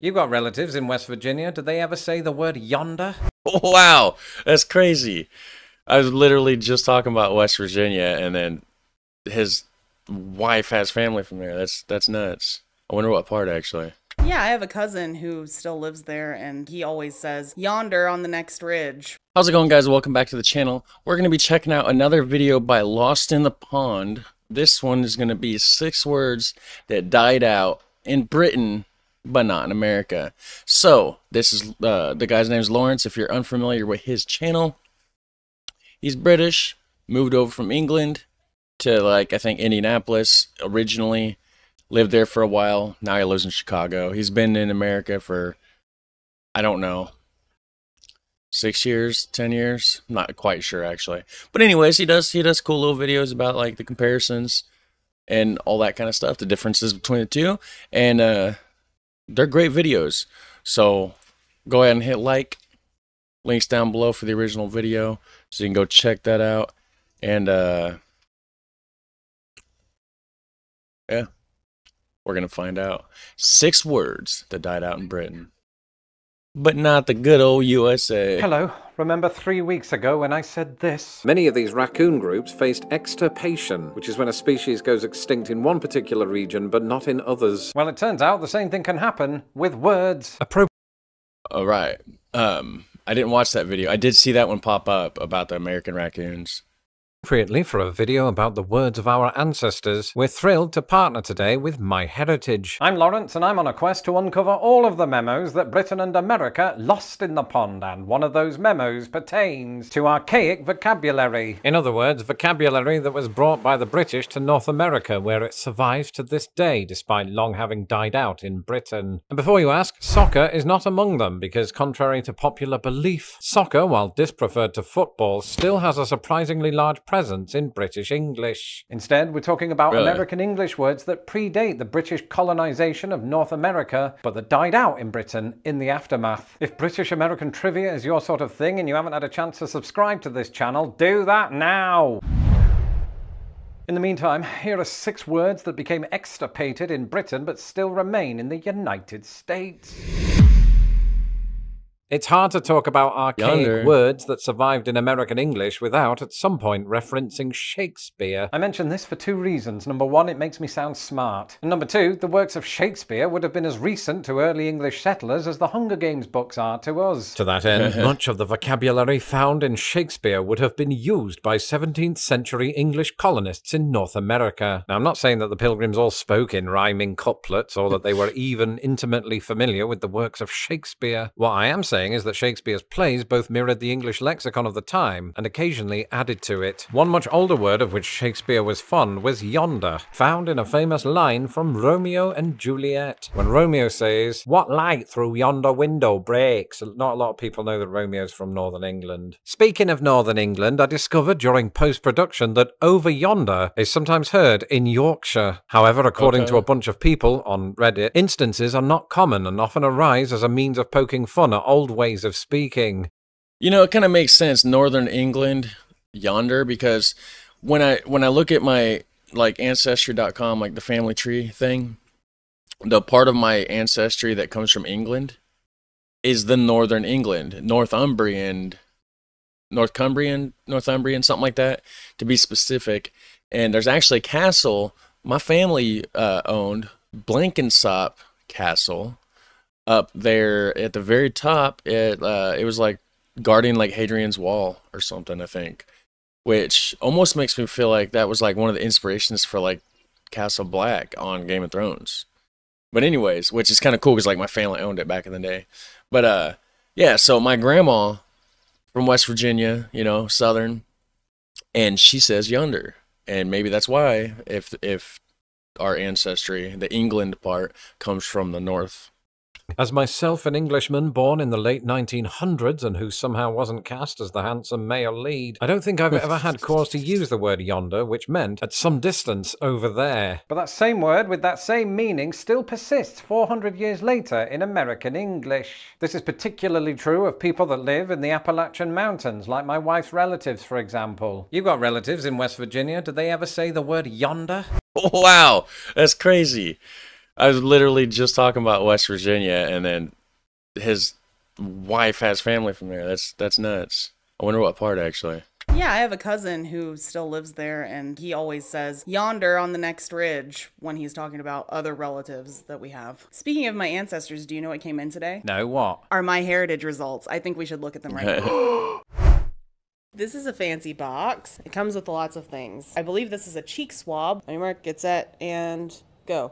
You got relatives in West Virginia. Did they ever say the word yonder? Wow, that's crazy. I was literally just talking about West Virginia, and then his wife has family from there. That's that's nuts. I wonder what part actually. Yeah, I have a cousin who still lives there, and he always says, yonder on the next ridge. How's it going, guys? Welcome back to the channel. We're going to be checking out another video by Lost in the Pond. This one is going to be six words that died out in Britain, but not in America. So, this is uh, the guy's name is Lawrence. If you're unfamiliar with his channel, he's British, moved over from England to, like, I think Indianapolis originally lived there for a while. Now he lives in Chicago. He's been in America for, I don't know, six years, ten years. I'm not quite sure actually. But anyways, he does he does cool little videos about like the comparisons and all that kind of stuff, the differences between the two, and uh, they're great videos. So go ahead and hit like. Links down below for the original video, so you can go check that out. And uh, yeah, we're to find out. Six words that died out in Britain. But not the good old USA. Hello. Remember three weeks ago when I said this? Many of these raccoon groups faced extirpation, which is when a species goes extinct in one particular region but not in others. Well, it turns out the same thing can happen with words. Appropriate. All right. Um, I didn't watch that video. I did see that one pop up about the American raccoons. Appropriately for a video about the words of our ancestors, we're thrilled to partner today with MyHeritage. I'm Lawrence and I'm on a quest to uncover all of the memos that Britain and America lost in the pond and one of those memos pertains to archaic vocabulary. In other words, vocabulary that was brought by the British to North America where it survives to this day despite long having died out in Britain. And before you ask, soccer is not among them because contrary to popular belief, soccer, while dispreferred to football, still has a surprisingly large presence in British English. Instead, we're talking about Really? American English words that predate the British colonization of North America, but that died out in Britain in the aftermath. If British American trivia is your sort of thing and you haven't had a chance to subscribe to this channel, do that now! In the meantime, here are six words that became extirpated in Britain but still remain in the United States. It's hard to talk about archaic Yonder. words that survived in American English without at some point referencing Shakespeare. I mention this for two reasons. Number one, it makes me sound smart. And number two, the works of Shakespeare would have been as recent to early English settlers as the Hunger Games books are to us. To that end, much of the vocabulary found in Shakespeare would have been used by 17th century English colonists in North America. Now, I'm not saying that the pilgrims all spoke in rhyming couplets or that they were even intimately familiar with the works of Shakespeare. What I am saying is that Shakespeare's plays both mirrored the English lexicon of the time and occasionally added to it. One much older word of which Shakespeare was fond was yonder, found in a famous line from Romeo and Juliet. When Romeo says, What light through yonder window breaks? Not a lot of people know that Romeo's from Northern England. Speaking of Northern England, I discovered during post production that over yonder is sometimes heard in Yorkshire. However, according to a bunch of people on Reddit, instances are not common and often arise as a means of poking fun at old ways of speaking. You know, it kind of makes sense, Northern England, yonder, because when I when I look at my like ancestry.com, like the family tree thing, the part of my ancestry that comes from England is the Northern England, Northumbrian, Northumbrian, Northumbrian, something like that, to be specific. And there's actually a castle my family uh, owned, Blenkinsop Castle, up there at the very top. It uh, it was like guarding like Hadrian's Wall or something, I think, which almost makes me feel like that was like one of the inspirations for like Castle Black on Game of Thrones. But anyways, which is kind of cool because like my family owned it back in the day. But uh, yeah. So my grandma from West Virginia, you know, Southern, and she says yonder, and maybe that's why if if our ancestry, the England part, comes from the north. As myself, an Englishman born in the late 1900s and who somehow wasn't cast as the handsome male lead, I don't think I've ever had cause to use the word yonder, which meant at some distance over there. But that same word with that same meaning still persists 400 years later in American English. This is particularly true of people that live in the Appalachian Mountains, like my wife's relatives, for example. You've got relatives in West Virginia. Did they ever say the word yonder? Wow, that's crazy. I was literally just talking about West Virginia, and then his wife has family from there. That's that's nuts. I wonder what part actually. Yeah, I have a cousin who still lives there, and he always says yonder on the next ridge when he's talking about other relatives that we have. Speaking of my ancestors, do you know what came in today? No, what? Are MyHeritage results. I think we should look at them right now. This is a fancy box. It comes with lots of things. I believe this is a cheek swab. On your mark, get set, and go.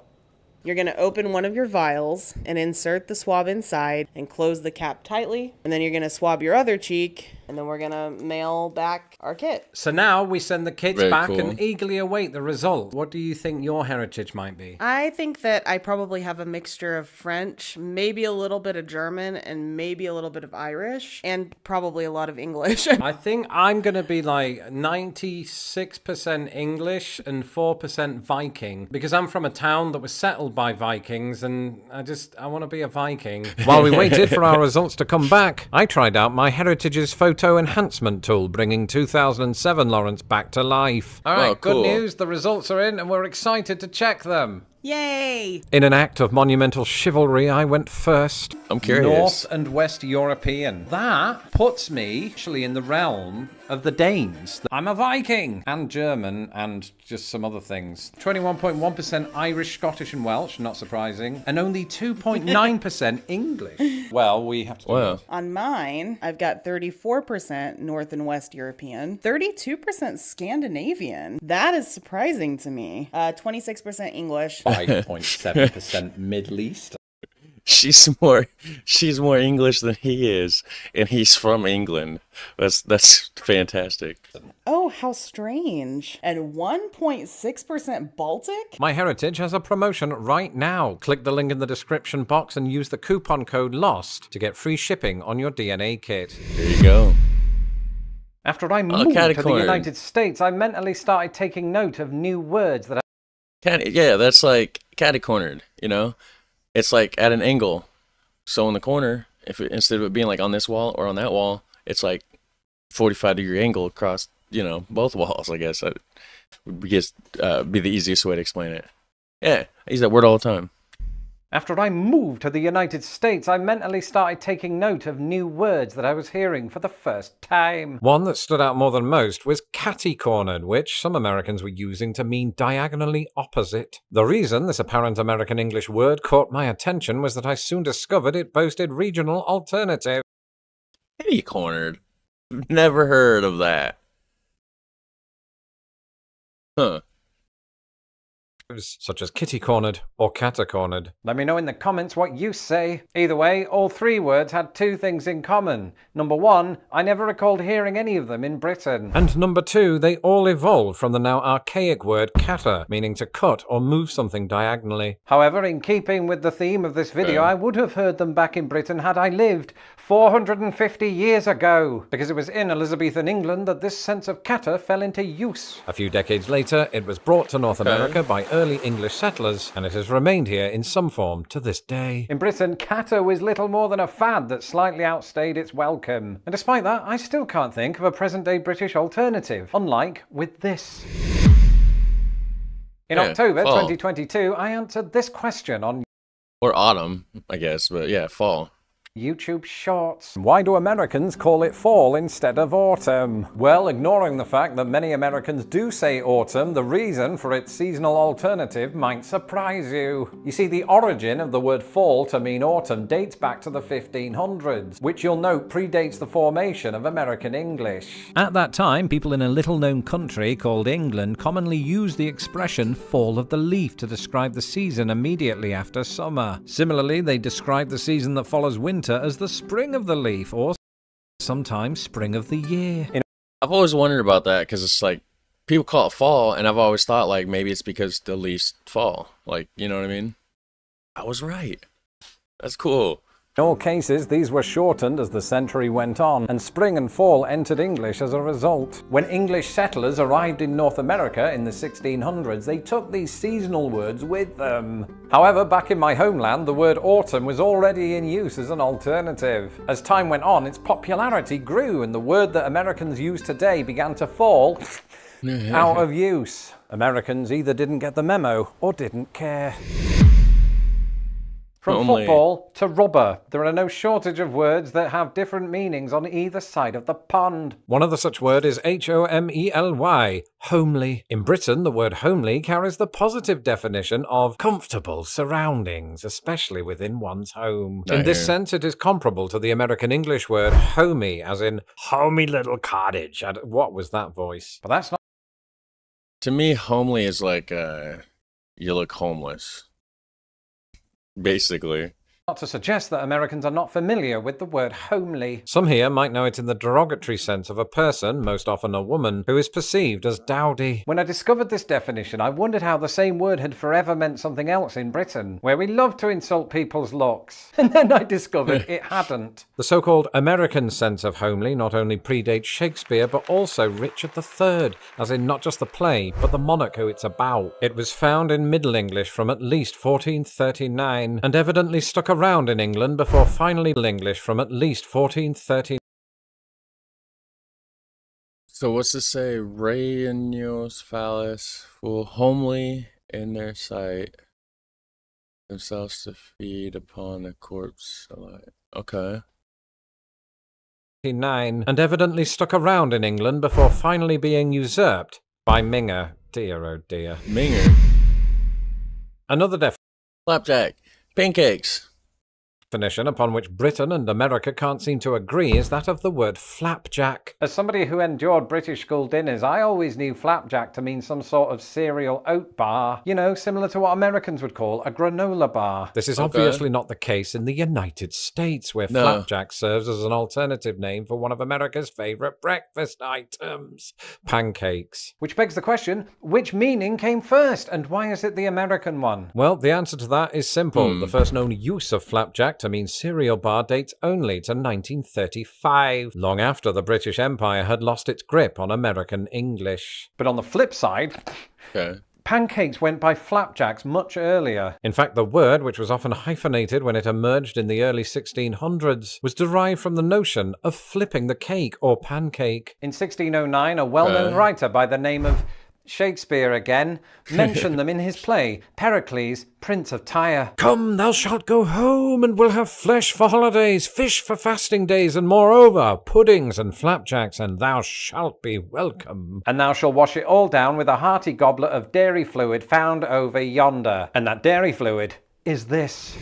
You're going to open one of your vials and insert the swab inside and close the cap tightly. And then you're going to swab your other cheek and then we're going to mail back our kit. So now we send the kits Very back cool. and eagerly await the result. What do you think your heritage might be? I think that I probably have a mixture of French, maybe a little bit of German, and maybe a little bit of Irish, and probably a lot of English. I think I'm going to be like 96% English and 4% Viking because I'm from a town that was settled by Vikings and I just, I want to be a Viking. While we waited for our results to come back, I tried out MyHeritage's photo enhancement tool, bringing 2007 Lawrence back to life. All right, Oh, good news. The results are in and we're excited to check them. Yay! In an act of monumental chivalry, I went first. I'm curious. North and West European. That puts me actually in the realm of the Danes. I'm a Viking and German and just some other things. 21.1% Irish, Scottish, and Welsh, not surprising, and only 2.9% English. Well, we have to. Do Wow. On mine, I've got 34% North and West European, 32% Scandinavian. That is surprising to me. Uh, 26% English. 5.7% Middle East. She's more she's more English than he is, and he's from England. That's that's fantastic. Oh, how strange. And 1.6% Baltic? MyHeritage has a promotion right now. Click the link in the description box and use the coupon code LOST to get free shipping on your DNA kit. There you go. After I moved to the. United States, I mentally started taking note of new words that I Cat, yeah, that's like catty cornered. You know, it's like at an angle. So in the corner, if it, instead of it being like on this wall or on that wall, it's like forty-five degree angle across. You know, both walls. I guess that would be, uh, be the easiest way to explain it. Yeah, I use that word all the time. After I moved to the United States, I mentally started taking note of new words that I was hearing for the first time. One that stood out more than most was catty-cornered, which some Americans were using to mean diagonally opposite. The reason this apparent American English word caught my attention was that I soon discovered it boasted regional alternative. Catty cornered. Never heard of that. Huh. Such as kitty cornered or cata cornered. Let me know in the comments what you say. Either way, all three words had two things in common. Number one, I never recalled hearing any of them in Britain. And number two, they all evolved from the now archaic word cata, meaning to cut or move something diagonally. However, in keeping with the theme of this video, I would have heard them back in Britain had I lived 450 years ago, because it was in Elizabethan England that this sense of cata fell into use. A few decades later, it was brought to North America by early English settlers, and it has remained here in some form to this day. In Britain, cata was little more than a fad that slightly outstayed its welcome. And despite that, I still can't think of a present-day British alternative, unlike with this. In Yeah, October fall. 2022, I answered this question on Or autumn, I guess, but yeah, fall. YouTube Shorts. Why do Americans call it fall instead of autumn? Well, ignoring the fact that many Americans do say autumn, the reason for its seasonal alternative might surprise you. You see, the origin of the word fall to mean autumn dates back to the 1500s, which you'll note predates the formation of American English. At that time, people in a little known country called England commonly used the expression fall of the leaf to describe the season immediately after summer. Similarly, they describe the season that follows winter as the spring of the leaf or sometimes spring of the year. In I've always wondered about that because it's like people call it fall, and I've always thought like maybe it's because the leaves fall. Like, you know what I mean? I was right. That's cool. All cases, these were shortened as the century went on, and spring and fall entered English as a result. When English settlers arrived in North America in the 1600s, they took these seasonal words with them. However, back in my homeland, the word autumn was already in use as an alternative. As time went on, its popularity grew, and the word that Americans use today began to fall out of use. Americans either didn't get the memo or didn't care. From Homely. football to rubber, there are no shortage of words that have different meanings on either side of the pond. One other such word is H O M E L Y, homely. In Britain, the word homely carries the positive definition of comfortable surroundings, especially within one's home. I In this hear. sense, it is comparable to the American English word homey, as in homey little cottage. And what was that voice? But that's not. To me, homely is like uh, you look homeless. Basically. Not to suggest that Americans are not familiar with the word homely. Some here might know it in the derogatory sense of a person, most often a woman, who is perceived as dowdy. When I discovered this definition, I wondered how the same word had forever meant something else in Britain, where we love to insult people's looks. And then I discovered it hadn't. The so called American sense of homely not only predates Shakespeare, but also Richard III, as in not just the play, but the monarch who it's about. It was found in Middle English from at least 1439, and evidently stuck around in England before finally English from at least 1439. So what's this say? Reinos phallus, full homely in their sight, themselves to feed upon a corpse alive. Okay. and evidently stuck around in England before finally being usurped by Minger. Dear oh dear. Minger. Another definition. Flapjack. Pancakes. Definition upon which Britain and America can't seem to agree is that of the word flapjack. As somebody who endured British school dinners, I always knew flapjack to mean some sort of cereal oat bar, you know, similar to what Americans would call a granola bar. This is Okay. obviously not the case in the United States, where No. flapjack serves as an alternative name for one of America's favorite breakfast items pancakes. Which begs the question which meaning came first, and why is it the American one? Well, the answer to that is simple. Hmm. The first known use of flapjack to mean cereal bar dates only to 1935, long after the British Empire had lost its grip on American English. But on the flip side, Okay. Pancakes went by flapjacks much earlier. In fact, the word, which was often hyphenated when it emerged in the early 1600s, was derived from the notion of flipping the cake or pancake. In 1609, a well known Okay. writer by the name of Shakespeare again mentioned them in his play, Pericles, Prince of Tyre. Come, thou shalt go home, and we'll have flesh for holidays, fish for fasting days, and moreover, puddings and flapjacks, and thou shalt be welcome. And thou shalt wash it all down with a hearty goblet of dairy fluid found over yonder. And that dairy fluid is this.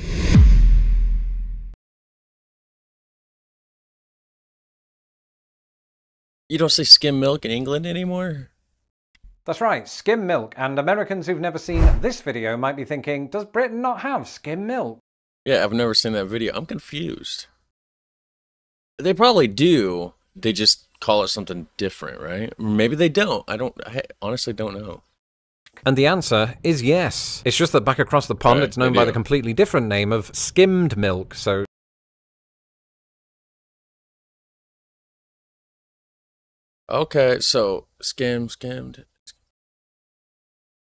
You don't say skim milk in England anymore? That's right, skim milk. And Americans who've never seen this video might be thinking, does Britain not have skim milk? Yeah, I've never seen that video. I'm confused. They probably do. They just call it something different, right? Maybe they don't. I don't. I honestly don't know. And the answer is yes. It's just that back across the pond, Right, it's known by the completely different name of skimmed milk. So Okay, so skim, skimmed.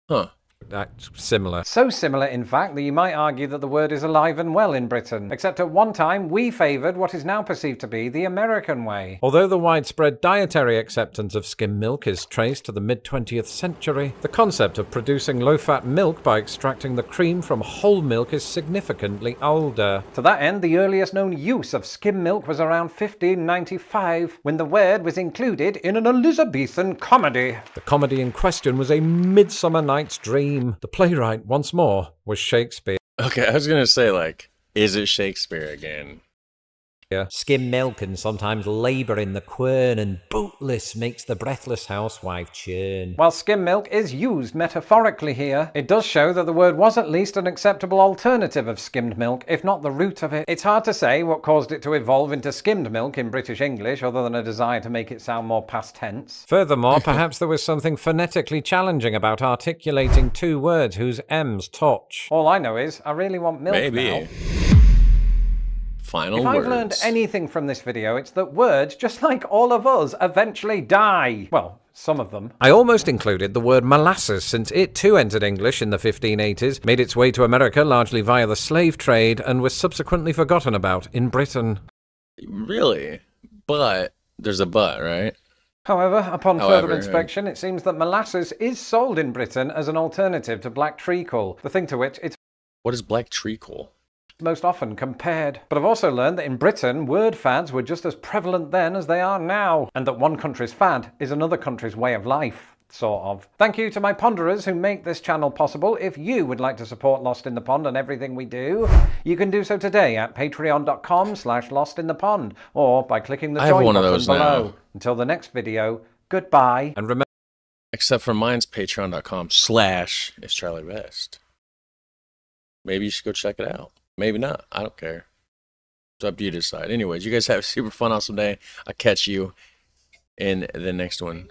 Huh. That's similar. So similar, in fact, that you might argue that the word is alive and well in Britain. Except at one time, we favoured what is now perceived to be the American way. Although the widespread dietary acceptance of skim milk is traced to the mid 20th century, the concept of producing low fat milk by extracting the cream from whole milk is significantly older. To that end, the earliest known use of skim milk was around 1595, when the word was included in an Elizabethan comedy. The comedy in question was A Midsummer Night's Dream. The playwright, once more, was Shakespeare. Okay, I was gonna say like, is it Shakespeare again? Skim milk and sometimes labour in the quern, and bootless makes the breathless housewife churn. While skim milk is used metaphorically here, it does show that the word was at least an acceptable alternative of skimmed milk, if not the root of it. It's hard to say what caused it to evolve into skimmed milk in British English, other than a desire to make it sound more past tense. Furthermore, perhaps there was something phonetically challenging about articulating two words whose M's touch. All I know is, I really want milk Maybe. now. Final If words. I've learned anything from this video, it's that words, just like all of us, eventually die. Well, some of them. I almost included the word molasses, since it too entered English in the 1580s, made its way to America largely via the slave trade, and was subsequently forgotten about in Britain. Really? But there's a but, right? However, upon However, further yeah. inspection, it seems that molasses is sold in Britain as an alternative to black treacle, the thing to which it's What is black treacle? Most often compared. But I've also learned that in Britain, word fads were just as prevalent then as they are now, and that one country's fad is another country's way of life sort of. Thank you to my ponderers who make this channel possible. If you would like to support Lost in the Pond and everything we do, you can do so today at patreon.com slash lost in the pond or by clicking the I have join one of button those below. now. Until the next video, goodbye. And remember, Except for mine's patreon.com slash is Charlie Vest. Maybe you should go check it out. Maybe not. I don't care. It's up to you to decide. Anyways, you guys have a super fun, awesome day. I'll catch you in the next one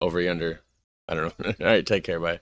over yonder. I don't know. All right, take care. Bye.